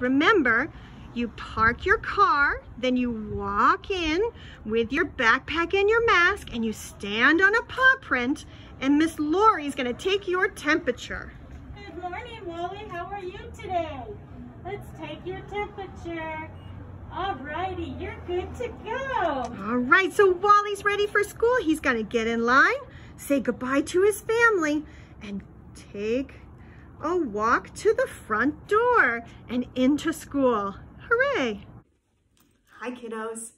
remember, you park your car, then you walk in with your backpack and your mask, and you stand on a paw print, and Miss Lori's gonna take your temperature. Good morning, Wally. How are you today? Let's take your temperature. Alrighty, you're good to go. All right, so Wally's ready for school. He's gonna get in line, say goodbye to his family, and take a walk to the front door and into school. Hooray! Hi, kiddos.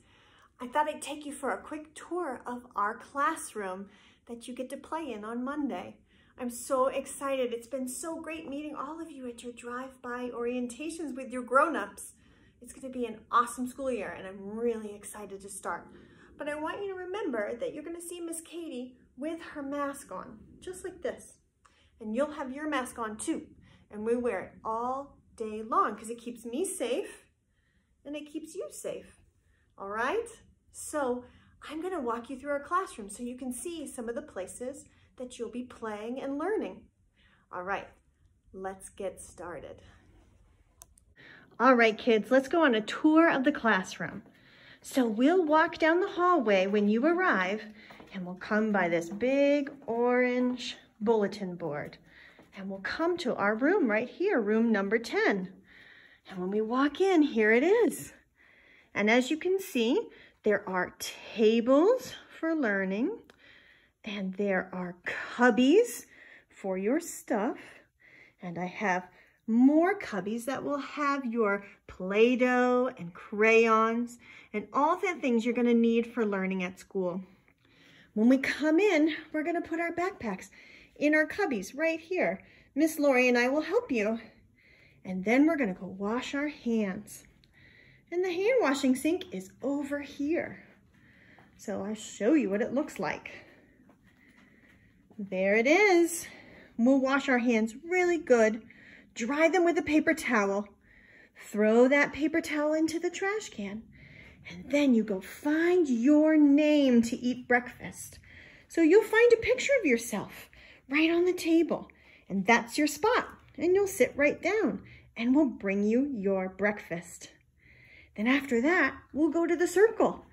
I thought I'd take you for a quick tour of our classroom that you get to play in on Monday. I'm so excited. It's been so great meeting all of you at your drive-by orientations with your grown-ups. It's gonna be an awesome school year and I'm really excited to start. But I want you to remember that you're gonna see Miss Katie with her mask on, just like this. And you'll have your mask on too. And we wear it all day long because it keeps me safe and it keeps you safe. All right? So I'm gonna walk you through our classroom so you can see some of the places that you'll be playing and learning. All right, let's get started. All right, kids, let's go on a tour of the classroom. So we'll walk down the hallway when you arrive and we'll come by this big orange bulletin board and we'll come to our room right here, room number 10. And when we walk in, here it is. And as you can see, there are tables for learning and there are cubbies for your stuff. And I have more cubbies that will have your Play-Doh and crayons and all the things you're gonna need for learning at school. When we come in, we're gonna put our backpacks in our cubbies right here. Miss Lori and I will help you. And then we're gonna go wash our hands. And the hand washing sink is over here. So I'll show you what it looks like. There it is. We'll wash our hands really good dry them with a paper towel, throw that paper towel into the trash can, and then you go find your name to eat breakfast. So you'll find a picture of yourself right on the table, and that's your spot. And you'll sit right down, and we'll bring you your breakfast. Then after that, we'll go to the circle,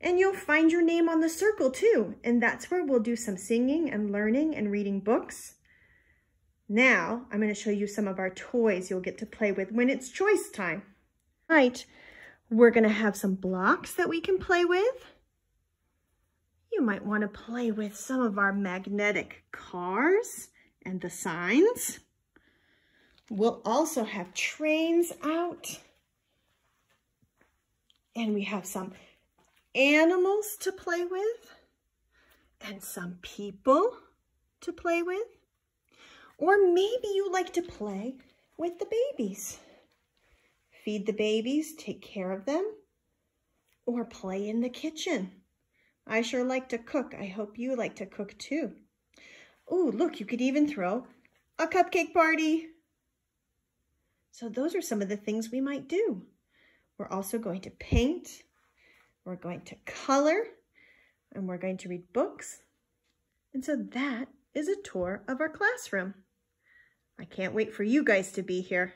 and you'll find your name on the circle too, and that's where we'll do some singing and learning and reading books. Now, I'm going to show you some of our toys you'll get to play with when it's choice time. Right, we're going to have some blocks that we can play with. You might want to play with some of our magnetic cars and the signs. We'll also have trains out. And we have some animals to play with and some people to play with. Or maybe you like to play with the babies. Feed the babies, take care of them, or play in the kitchen. I sure like to cook. I hope you like to cook too. Oh, look, you could even throw a cupcake party. So those are some of the things we might do. We're also going to paint, we're going to color, and we're going to read books. And so that is a tour of our classroom. I can't wait for you guys to be here.